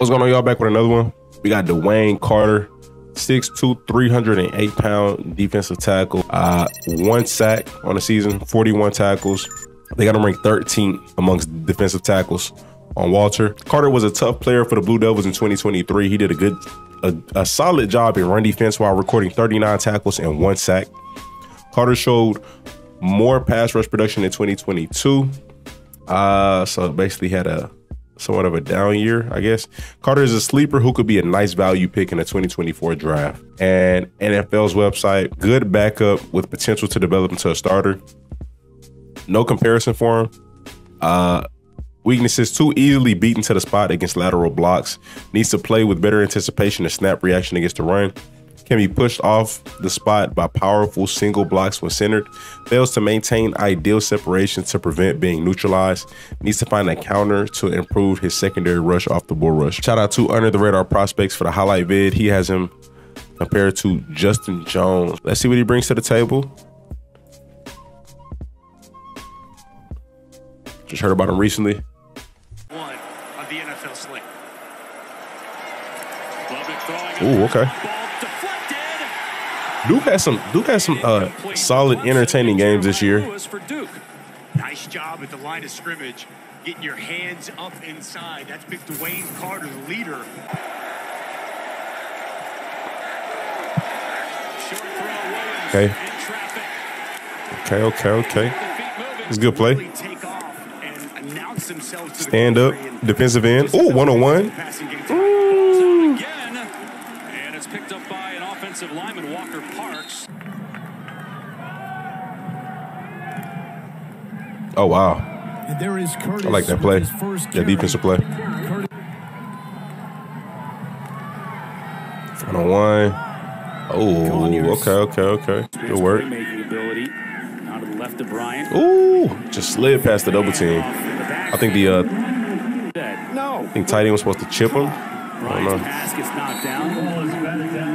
What's going on, y'all? Back with another one. We got DeWayne Carter, 6'2", 308 pound defensive tackle. Uh, one sack on the season, 41 tackles. They got him ranked 13th amongst defensive tackles on Walter. Carter was a tough player for the Blue Devils in 2023. He did a good, a, a solid job in run defense while recording 39 tackles and one sack. Carter showed more pass rush production in 2022. Uh, so basically had a somewhat of a down year, I guess. Carter is a sleeper who could be a nice value pick in the 2024 draft. And NFL's website, good backup with potential to develop into a starter. No comparison for him. Uh, weaknesses too easily beaten to the spot against lateral blocks. Needs to play with better anticipation and snap reaction against the run can be pushed off the spot by powerful single blocks when centered, fails to maintain ideal separation to prevent being neutralized, needs to find a counter to improve his secondary rush off the bull rush. Shout out to under the radar prospects for the highlight vid. He has him compared to Justin Jones. Let's see what he brings to the table. Just heard about him recently. One of the NFL slate. Ooh, okay. Duke has some Duke has some uh, solid, entertaining games this year. Nice job at the line of scrimmage, getting your hands up inside. That's big DeWayne Carter, the leader. Okay. Okay, okay, okay. It's a good play. Stand up, defensive end. Oh, one on one. Offensive lineman Walker Parks. Oh wow! And there is Curtis I like that play. That defensive play. One on one. Oh, okay, okay, okay. Good work. Ooh, just slid past the double team. I think the uh, I think tight end was supposed to chip him. I don't know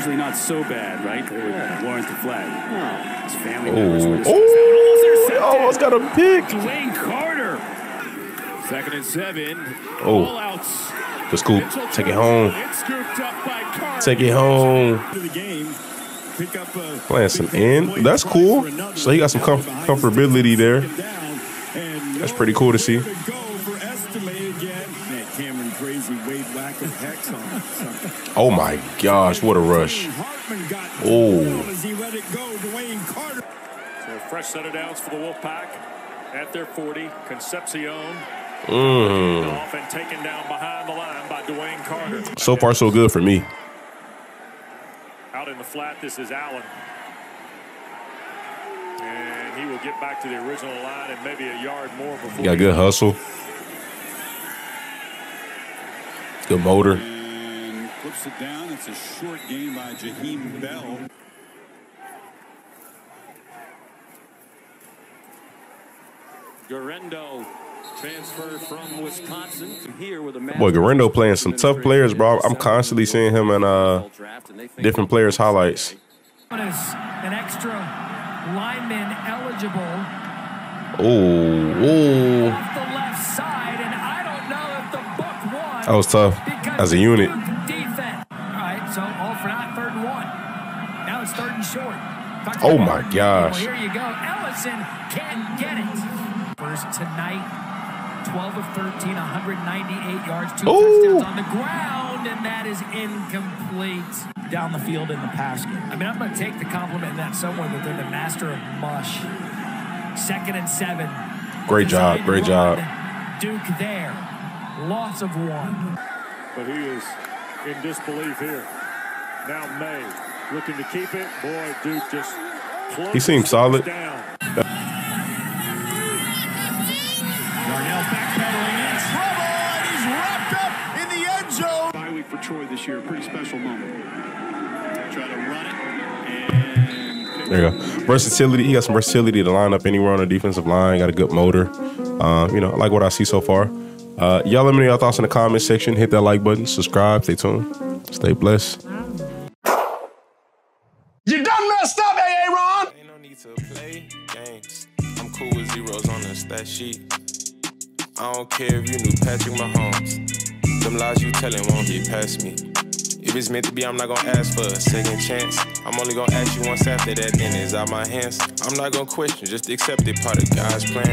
usually not so bad, right? They would warrant the flag. Oh. His family members would Oh, almost got a pick. DeWayne Carter. Second and seven. Oh. The scoop. Take it home. Take it home. Playing some in. That's cool. So he got some comf comfortability there. That's pretty cool to see. Oh my gosh, what a rush. Oh. So fresh set of downs for the Wolfpack at their 40. Concepcion. Mm. Often taken down behind the line by DeWayne Carter. So far, so good for me. Out in the flat, this is Allen. And he will get back to the original line and maybe a yard more before. Got good hustle. Good motor. And clips it down. It's a short game by Jaheim Bell. Guerendo transferred from Wisconsin here with a boy Guerendo playing some tough players, bro. I'm constantly seeing him in uh different players' highlights. An extra lineman eligible. Oh, oh. That was tough as a unit. All right, so all for not third and one. Now it's third and short. Oh my gosh. Well, here you go. Ellison can't get it. First tonight, 12 of 13, 198 yards, two Ooh. touchdowns on the ground, and that is incomplete down the field in the pass game. I mean, I'm going to take the compliment in that somewhere that they're the master of mush. Second and seven. Great job. Great job. Duke there loss of one. But he is in disbelief here. Now May looking to keep it. Boy, Duke just he seems solid. Down. Darnell backpedaling in trouble, and he's wrapped up in the end zone. Bye week for Troy this year, a pretty special moment. Try to run it. There you go. Versatility. He got some versatility to line up anywhere on the defensive line. Got a good motor. Uh, you know, I like what I see so far. Uh, y'all let me know your thoughts in the comment section. Hit that like button, subscribe, stay tuned. Stay blessed. You done messed up, AA Ron! Ain't no need to play games. I'm cool with zeros on the stat sheet. I don't care if you knew Patrick Mahomes. The Them lies you telling won't get past me. If it's meant to be, I'm not gonna ask for a second chance. I'm only gonna ask you once after that, then it's out my hands. I'm not gonna question, just accept it, part of God's plan.